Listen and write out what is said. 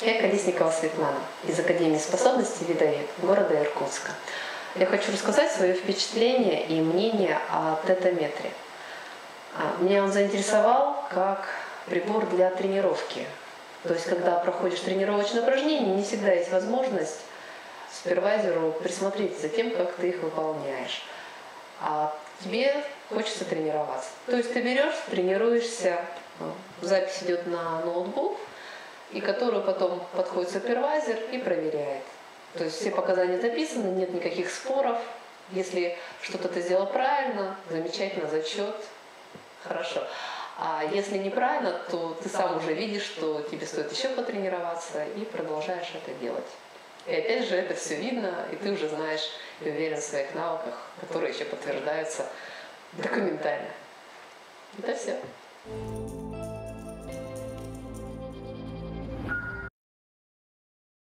Я Колесникова Светлана из Академии способностей видовед города Иркутска. Я хочу рассказать свое впечатление и мнение о тетометре. А, меня он заинтересовал как прибор для тренировки. То есть, когда проходишь тренировочные упражнения, не всегда есть возможность супервайзеру присмотреть за тем, как ты их выполняешь. А тебе хочется тренироваться. То есть ты берешь, тренируешься, ну, запись идет на ноутбук, и которую потом подходит супервайзер и проверяет. То есть все показания записаны, нет никаких споров. Если что-то ты сделал правильно, замечательно, зачет, хорошо. А если неправильно, то ты сам уже видишь, что тебе стоит еще потренироваться и продолжаешь это делать. И опять же это все видно, и ты уже знаешь и уверен в своих навыках, которые еще подтверждаются документально. Это все.